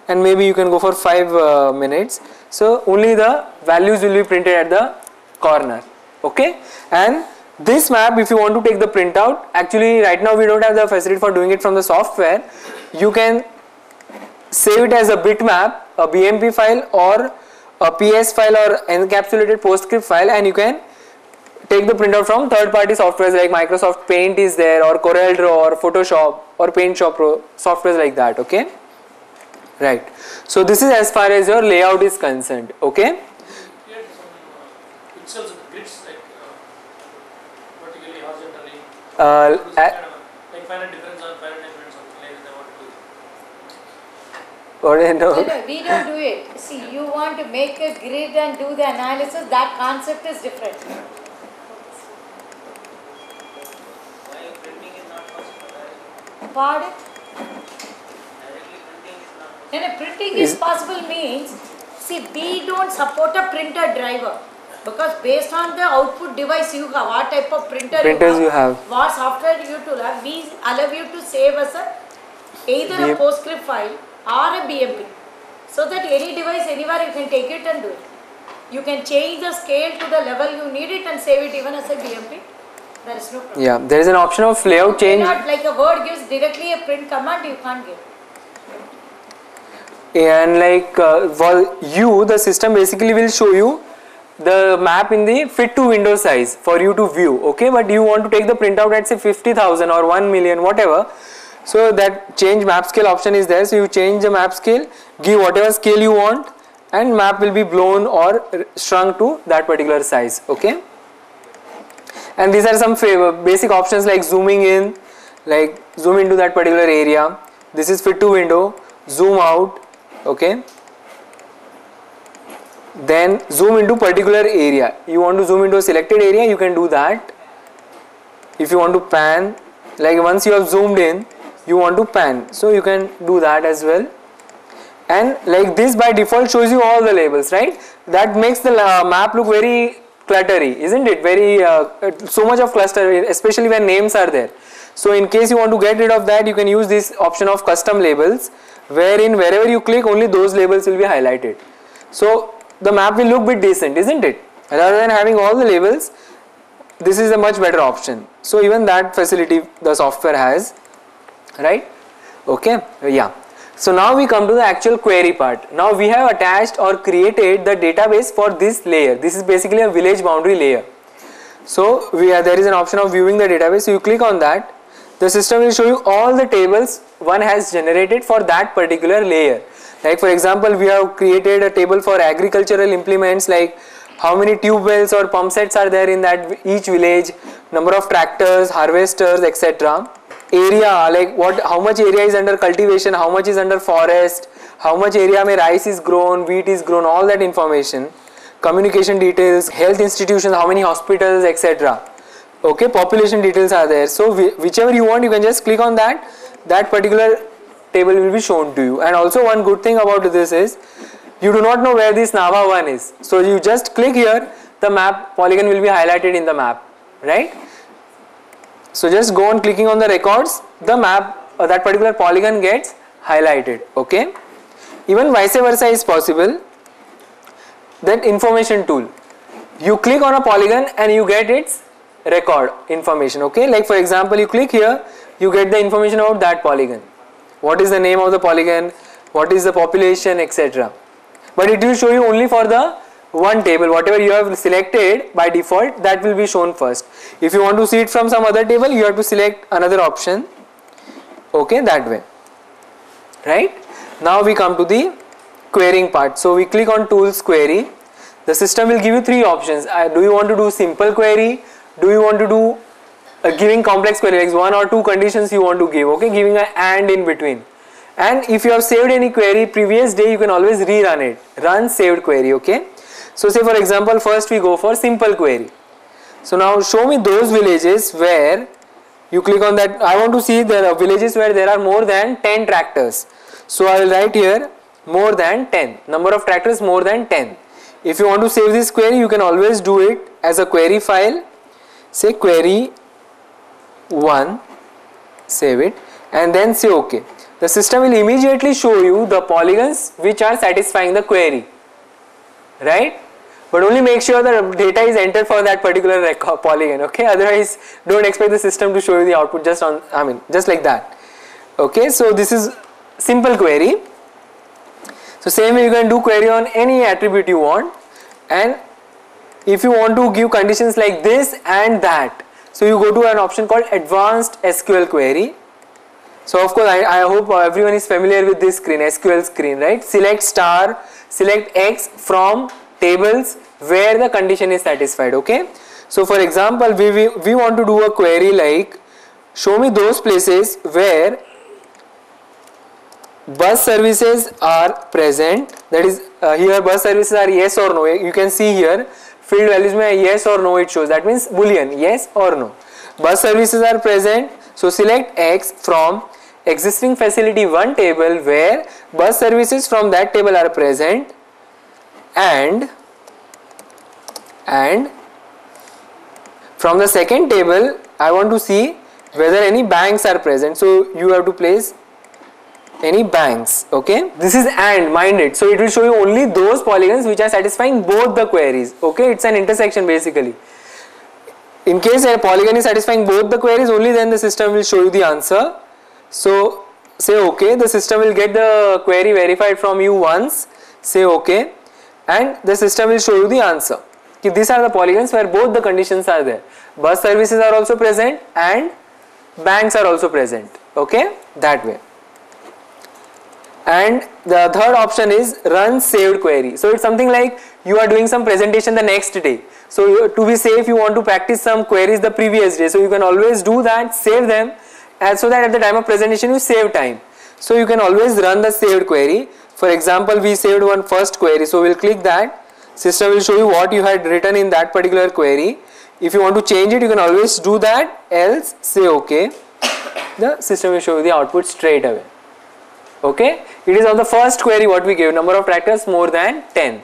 Speaker 1: And maybe you can go for 5 uh, minutes. So only the values will be printed at the corner. Okay? And this map if you want to take the printout actually right now we don't have the facility for doing it from the software. You can save it as a bitmap a bmp file or a ps file or encapsulated postscript file and you can take the printout from third party softwares like microsoft paint is there or corel draw or photoshop or paint shop pro softwares like that okay? Right. So this is as far as your layout is concerned okay uh,
Speaker 3: Like find a difference on find a difference something like that I want to do.
Speaker 1: what do you
Speaker 4: No,
Speaker 1: know?
Speaker 4: no, we don't do it. See, you want to make a grid and do the analysis, that concept is different.
Speaker 6: Why printing is not possible?
Speaker 4: Pardon?
Speaker 6: Directly printing is not possible.
Speaker 4: No, no, printing is
Speaker 1: Is-
Speaker 4: possible means, see, we don't support a printer driver. Because based on the output device you have, what type of printer
Speaker 1: Printers you have.
Speaker 4: what software you to have, we allow you to save as a either a PostScript file or a BMP. So that any device anywhere you can take it and do it. You can change the scale to the level you need it and save it even as a BMP. There is no problem.
Speaker 1: Yeah, there is an option of layout change.
Speaker 4: Not like a word gives directly a print command, you can't give.
Speaker 1: and like uh, for you the system basically will show you the map in the fit to window size for you to view okay? But you want to take the printout at say 50000 or 1 million whatever. So that change map scale option is there. So you change the map scale give whatever scale you want and map will be blown or shrunk to that particular size okay? And these are some basic options like zooming in like zoom into that particular area. This is fit to window. Zoom out okay then zoom into particular area. You want to zoom into a selected area you can do that. If you want to pan like once you have zoomed in you want to pan. So you can do that as well. And like this by default shows you all the labels right? That makes the uh, map look very cluttery isn't it? Very uh, so much of cluster especially when names are there. So in case you want to get rid of that you can use this option of custom labels wherein wherever you click only those labels will be highlighted. So the map will look bit decent isn't it? Rather than having all the labels this is a much better option. So even that facility the software has right? Okay yeah. So now we come to the actual query part. Now we have attached or created the database for this layer. This is basically a village boundary layer. So we are, there is an option of viewing the database. You click on that. The system will show you all the tables one has generated for that particular layer like for example we have created a table for agricultural implements like how many tube wells or pump sets are there in that each village number of tractors harvesters etc area like what how much area is under cultivation how much is under forest how much area may rice is grown wheat is grown all that information. Communication details health institutions how many hospitals etc okay population details are there. So whichever you want you can just click on that. That particular table will be shown to you. And also one good thing about this is you do not know where this Nava one is. So you just click here the map polygon will be highlighted in the map right? So just go on clicking on the records the map uh, that particular polygon gets highlighted okay? Even vice versa is possible. That information tool. You click on a polygon and you get its record information okay? Like for example you click here you get the information about that polygon what is the name of the polygon? What is the population etc but it will show you only for the one table. Whatever you have selected by default that will be shown first. If you want to see it from some other table you have to select another option. Okay that way. Right? Now we come to the querying part. So we click on tools query the system will give you three options. Uh, do you want to do simple query? Do you want to do uh, giving complex query like one or two conditions you want to give okay? Giving a and in between. And if you have saved any query previous day you can always rerun it. Run saved query okay? So say for example first we go for simple query. So now show me those villages where you click on that. I want to see there are villages where there are more than 10 tractors. So I will write here more than 10 number of tractors more than 10 if you want to save this query you can always do it as a query file. Say query 1 save it and then say ok the system will immediately show you the polygons which are satisfying the query right? But only make sure the data is entered for that particular record polygon okay? Otherwise don't expect the system to show you the output just on i mean just like that okay? So this is simple query. So same way you can do query on any attribute you want and if you want to give conditions like this and that so you go to an option called advanced sql query. So of course I, I hope everyone is familiar with this screen SQL screen right? Select star select X from tables where the condition is satisfied okay? So for example we, we, we want to do a query like show me those places where bus services are present. That is uh, here bus services are yes or no. You can see here field values mein yes or no it shows that means boolean yes or no bus services are present so select x from existing facility 1 table where bus services from that table are present and and from the second table I want to see whether any banks are present so you have to place any banks okay? This is and mind it. So it will show you only those polygons which are satisfying both the queries okay? It's an intersection basically. In case a polygon is satisfying both the queries only then the system will show you the answer. So say okay the system will get the query verified from you once. Say okay. And the system will show you the answer. Ki these are the polygons where both the conditions are there. Bus services are also present and banks are also present okay? That way and the third option is run saved query. So it's something like you are doing some presentation the next day. So to be safe you want to practice some queries the previous day. So you can always do that save them and so that at the time of presentation you save time. So you can always run the saved query. For example we saved one first query. So we'll click that. System will show you what you had written in that particular query. If you want to change it you can always do that. Else say ok the system will show you the output straight away. Okay it is on the first query what we gave number of tractors more than 10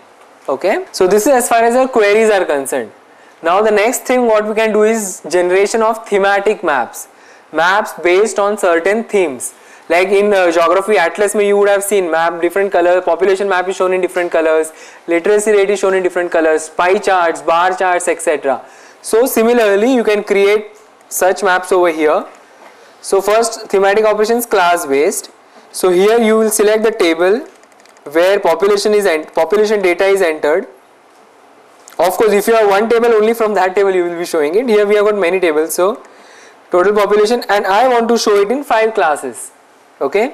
Speaker 1: okay? So this is as far as our queries are concerned. Now the next thing what we can do is generation of thematic maps. Maps based on certain themes. Like in uh, geography atlas you would have seen map different color population map is shown in different colors literacy rate is shown in different colors pie charts bar charts etc so similarly you can create such maps over here. So first thematic operations class based so here you will select the table where population is population data is entered. Of course, if you have one table only from that table you will be showing it. Here we have got many tables. So total population and I want to show it in five classes. Okay,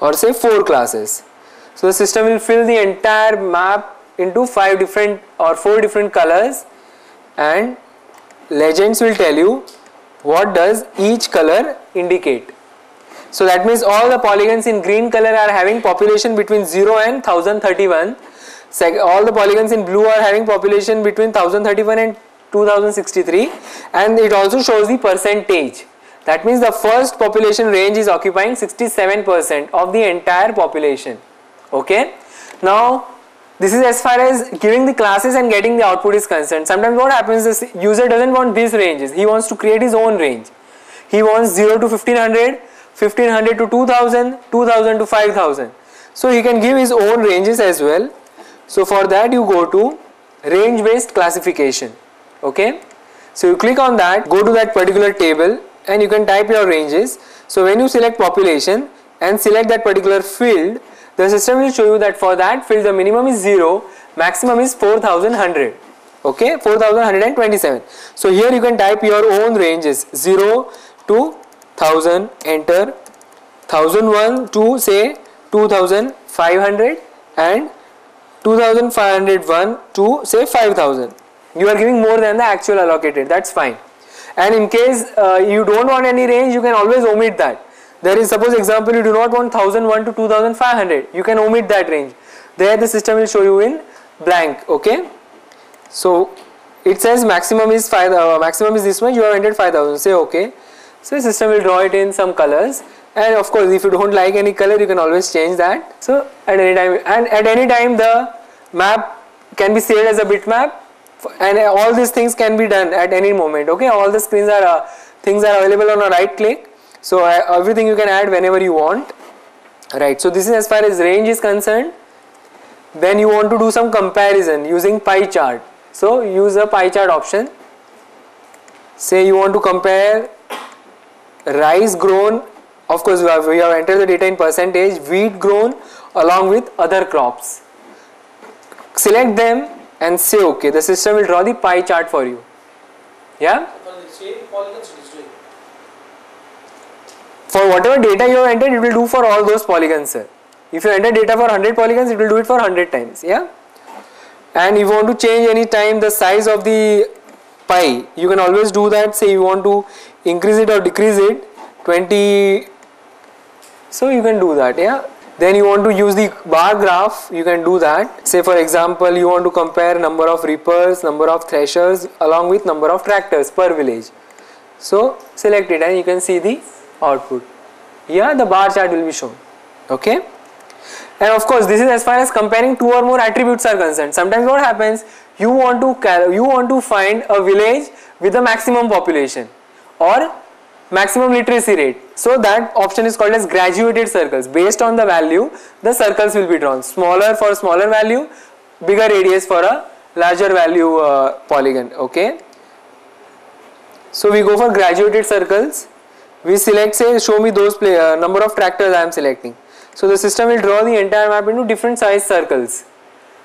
Speaker 1: or say four classes. So the system will fill the entire map into five different or four different colors and legends will tell you what does each color indicate so that means all the polygons in green color are having population between 0 and 1031. All the polygons in blue are having population between 1031 and 2063 and it also shows the percentage. That means the first population range is occupying 67% of the entire population. Okay. Now this is as far as giving the classes and getting the output is concerned. Sometimes what happens is user doesn't want these ranges. He wants to create his own range. He wants 0 to 1500 1500 to 2000 2000 to 5000 so he can give his own ranges as well. So for that you go to range based classification. Okay? So you click on that go to that particular table and you can type your ranges. So when you select population and select that particular field the system will show you that for that field the minimum is 0 maximum is 4100 okay? 4127 so here you can type your own ranges 0 to 1000 enter. 1001 to say 2500 and 2501 to say 5000 you are giving more than the actual allocated. That's fine. And in case uh, you don't want any range you can always omit that. There is suppose example you do not want 1001 to 2500 you can omit that range. There the system will show you in blank okay? So it says maximum is 5 uh, maximum is this much you have entered 5000 say okay so the system will draw it in some colors. And of course if you don't like any color you can always change that. So at any time and at any time the map can be saved as a bitmap. And all these things can be done at any moment okay? All the screens are uh, things are available on a right click. So uh, everything you can add whenever you want. Right so this is as far as range is concerned. Then you want to do some comparison using pie chart. So use a pie chart option. Say you want to compare rice grown of course we have, we have entered the data in percentage wheat grown along with other crops. Select them and say okay the system will draw the pie chart for you. Yeah?
Speaker 3: For the same polygons it is doing.
Speaker 1: for whatever data you have entered it will do for all those polygons sir. If you enter data for 100 polygons it will do it for 100 times yeah? And if you want to change any time the size of the pie you can always do that. Say you want to increase it or decrease it 20 so you can do that yeah? Then you want to use the bar graph you can do that. Say for example you want to compare number of reapers number of threshers along with number of tractors per village. So select it and you can see the output. Here the bar chart will be shown okay? And of course this is as far as comparing two or more attributes are concerned. Sometimes what happens you want to you want to find a village with the maximum population or maximum literacy rate. So that option is called as graduated circles. Based on the value the circles will be drawn. Smaller for smaller value bigger radius for a larger value uh, polygon. Okay? So we go for graduated circles. We select say show me those play, uh, number of tractors I am selecting. So the system will draw the entire map into different size circles.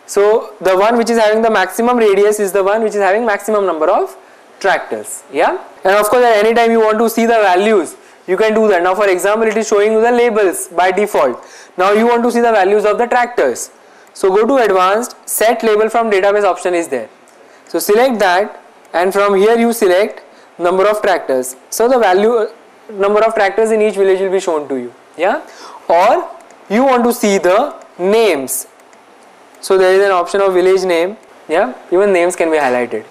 Speaker 1: So the one which is having the maximum radius is the one which is having maximum number of tractors. Yeah and of course at any time you want to see the values you can do that. Now for example it is showing you the labels by default. Now you want to see the values of the tractors. So go to advanced set label from database option is there. So select that and from here you select number of tractors. So the value number of tractors in each village will be shown to you. Yeah? Or you want to see the names. So there is an option of village name. Yeah? Even names can be highlighted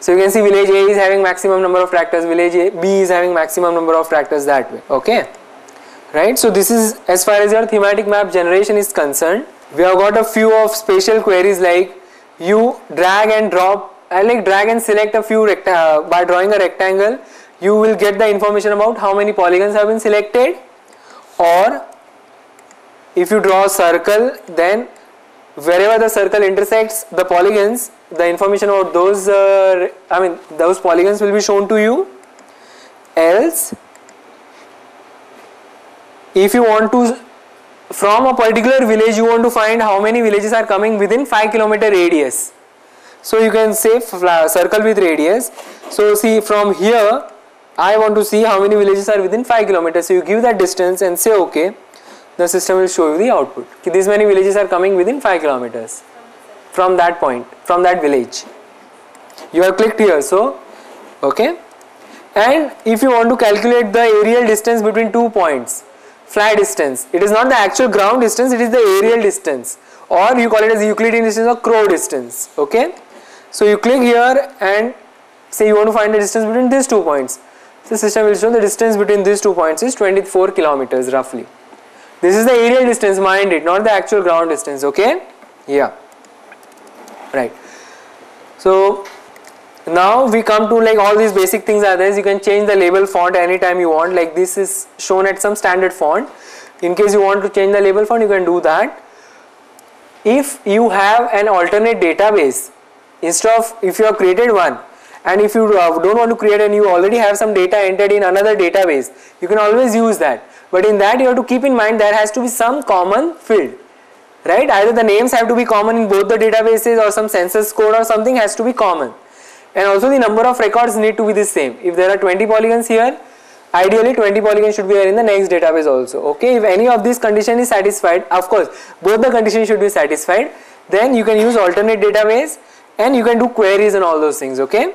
Speaker 1: so you can see village A is having maximum number of tractors village A, B is having maximum number of tractors that way okay? Right? So this is as far as your thematic map generation is concerned we have got a few of special queries like you drag and drop I like drag and select a few uh, by drawing a rectangle you will get the information about how many polygons have been selected. Or if you draw a circle then wherever the circle intersects the polygons the information about those uh, I mean those polygons will be shown to you. Else if you want to from a particular village you want to find how many villages are coming within 5 kilometer radius. So you can say circle with radius. So see from here I want to see how many villages are within 5 kilometers. So you give that distance and say okay the system will show you the output. These many villages are coming within 5 kilometers. From that point from that village. You have clicked here so okay. And if you want to calculate the aerial distance between two points fly distance it is not the actual ground distance it is the aerial distance. Or you call it as Euclidean distance or crow distance okay. So you click here and say you want to find the distance between these two points. The system will show the distance between these two points is 24 kilometers roughly this is the aerial distance mind it not the actual ground distance okay? Yeah. Right. So now we come to like all these basic things are there. You can change the label font anytime you want. Like this is shown at some standard font. In case you want to change the label font you can do that. If you have an alternate database instead of if you have created one and if you uh, don't want to create and you already have some data entered in another database you can always use that but in that you have to keep in mind there has to be some common field right? Either the names have to be common in both the databases or some census code or something has to be common. And also the number of records need to be the same. If there are 20 polygons here ideally 20 polygons should be there in the next database also okay? If any of these condition is satisfied of course both the conditions should be satisfied. Then you can use alternate database and you can do queries and all those things okay?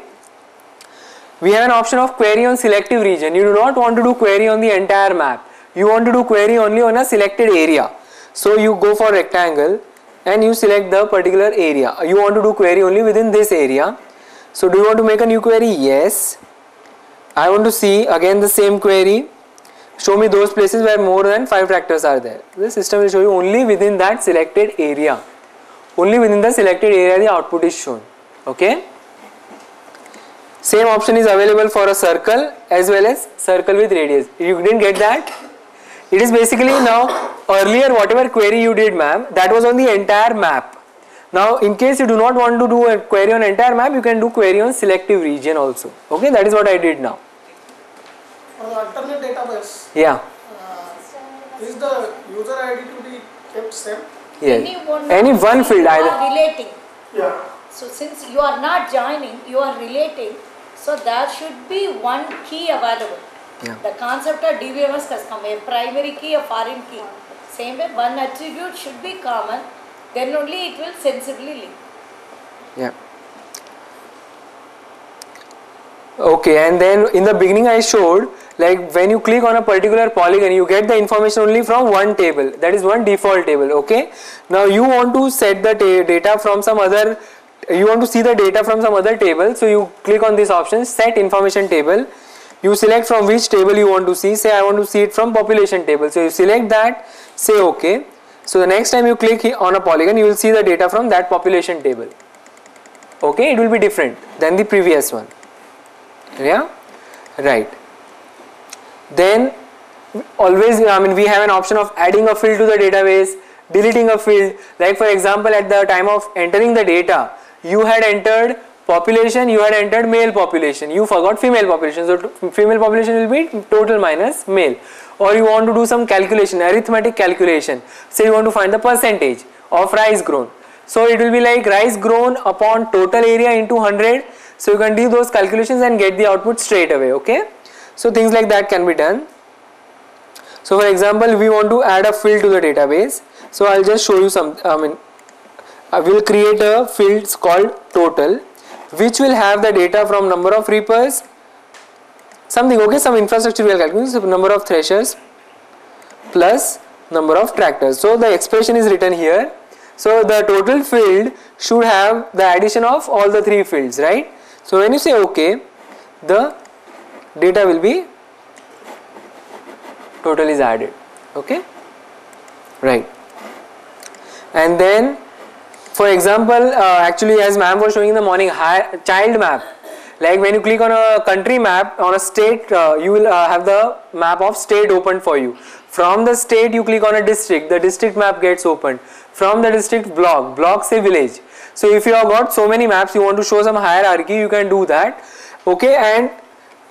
Speaker 1: We have an option of query on selective region. You do not want to do query on the entire map you want to do query only on a selected area. So you go for rectangle and you select the particular area. You want to do query only within this area. So do you want to make a new query? Yes. I want to see again the same query. Show me those places where more than 5 tractors are there. The system will show you only within that selected area. Only within the selected area the output is shown. Okay? Same option is available for a circle as well as circle with radius. You didn't get that it is basically now earlier whatever query you did ma'am that was on the entire map now in case you do not want to do a query on entire map you can do query on selective region also okay that is what I did now
Speaker 2: For the alternate database,
Speaker 1: yeah
Speaker 2: uh, is the user ID to be kept same?
Speaker 1: yeah
Speaker 4: Any one,
Speaker 1: Any one field
Speaker 4: you
Speaker 1: either.
Speaker 4: are relating.
Speaker 2: Yeah.
Speaker 4: So since you are not joining, you are relating. So there should be one key available.
Speaker 1: Yeah.
Speaker 4: The concept of DBMS has come, a primary key, a foreign key. Same way, one attribute should be common, then only it will sensibly link.
Speaker 1: yeah Okay, and then in the beginning I showed like when you click on a particular polygon you get the information only from one table that is one default table okay now you want to set the data from some other you want to see the data from some other table so you click on this option set information table you select from which table you want to see. Say I want to see it from population table. So you select that. Say ok so the next time you click on a polygon you will see the data from that population table. Okay? It will be different than the previous one. Yeah? Right. Then always i mean we have an option of adding a field to the database deleting a field. Like for example at the time of entering the data you had entered population you had entered male population. You forgot female population. So female population will be total minus male. Or you want to do some calculation arithmetic calculation. Say you want to find the percentage of rice grown. So it will be like rice grown upon total area into 100 so you can do those calculations and get the output straight away okay? So things like that can be done. So for example we want to add a field to the database. So i'll just show you some i mean uh, I will create a field called total which will have the data from number of reapers something okay some infrastructure we are calculating so number of threshers plus number of tractors. So the expression is written here. So the total field should have the addition of all the three fields right? So when you say okay the data will be total is added okay? Right. And then for example uh, actually as ma'am was showing in the morning hi- child map. Like when you click on a country map on a state uh, you will uh, have the map of state opened for you. From the state you click on a district the district map gets opened. From the district block block say village. So if you have got so many maps you want to show some hierarchy you can do that. Okay and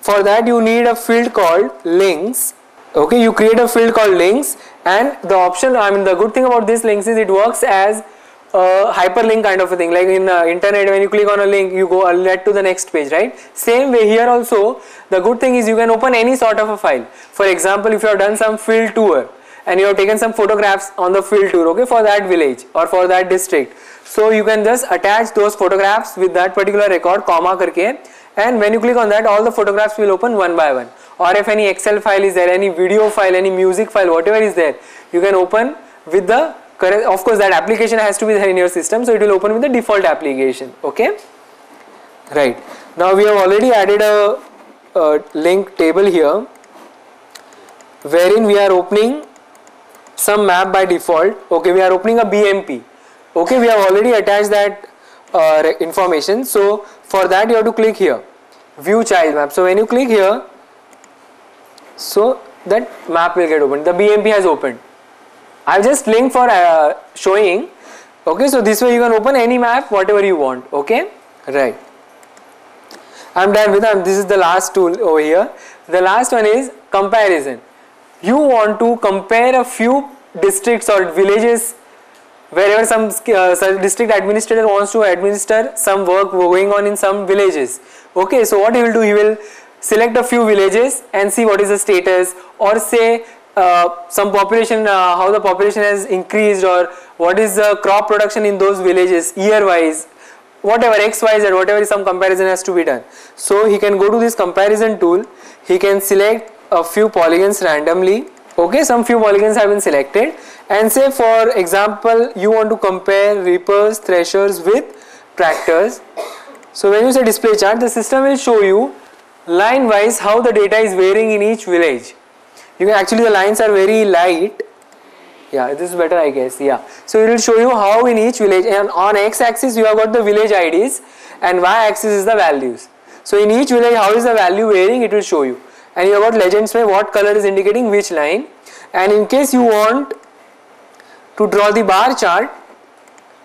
Speaker 1: for that you need a field called links. Okay you create a field called links and the option i mean the good thing about this links is it works as a hyperlink kind of a thing. Like in uh, internet when you click on a link you go uh, led to the next page right? Same way here also the good thing is you can open any sort of a file. For example if you have done some field tour and you have taken some photographs on the field tour okay for that village or for that district. So you can just attach those photographs with that particular record comma karke and when you click on that all the photographs will open one by one. Or if any excel file is there any video file any music file whatever is there you can open with the correct. Of course that application has to be there in your system so it will open with the default application okay? Right. Now we have already added a, a link table here wherein we are opening some map by default okay? We are opening a bmp okay? We have already attached that uh, information. So for that you have to click here view child map. So when you click here so that map will get opened. The bmp has opened i've just linked for uh, showing. Okay so this way you can open any map whatever you want. Okay? Right. I'm done with them. This is the last tool over here. The last one is comparison. You want to compare a few districts or villages wherever some uh, district administrator wants to administer some work going on in some villages. Okay so what he will do? He will select a few villages and see what is the status or say uh, some population uh, how the population has increased or what is the crop production in those villages year wise whatever x y z whatever some comparison has to be done. So he can go to this comparison tool. He can select a few polygons randomly. Okay some few polygons have been selected. And say for example you want to compare reapers threshers with tractors. So when you say display chart the system will show you line wise how the data is varying in each village you can actually the lines are very light. Yeah this is better i guess. Yeah. So it will show you how in each village and on x axis you have got the village ids and y axis is the values. So in each village how is the value varying? It will show you. And you have got legends where what color is indicating which line. And in case you want to draw the bar chart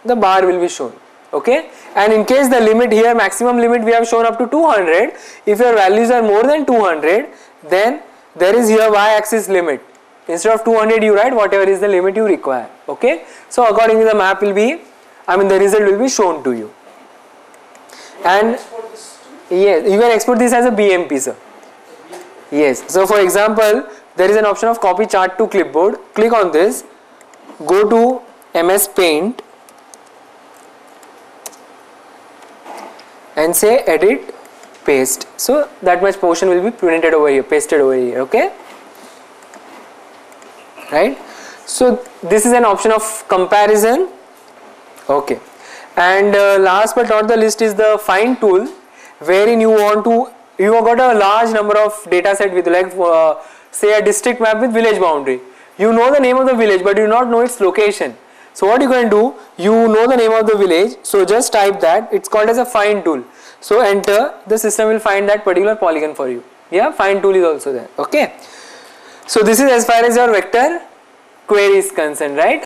Speaker 1: the bar will be shown. Okay? And in case the limit here maximum limit we have shown up to 200 if your values are more than 200 then there is here y axis limit. Instead of 200 you write whatever is the limit you require okay? So accordingly the map will be i mean the result will be shown to you. And yes you can export this as a bmp sir. Yes. So for example there is an option of copy chart to clipboard. Click on this. Go to ms paint and say edit paste. So that much portion will be printed over here pasted over here okay? Right? So this is an option of comparison okay? And uh, last but not the least is the find tool wherein you want to you have got a large number of data set with like uh, say a district map with village boundary. You know the name of the village but you do not know its location. So what you can do you know the name of the village so just type that. It's called as a find tool so enter. The system will find that particular polygon for you. Yeah find tool is also there. Okay. So this is as far as your vector query is concerned right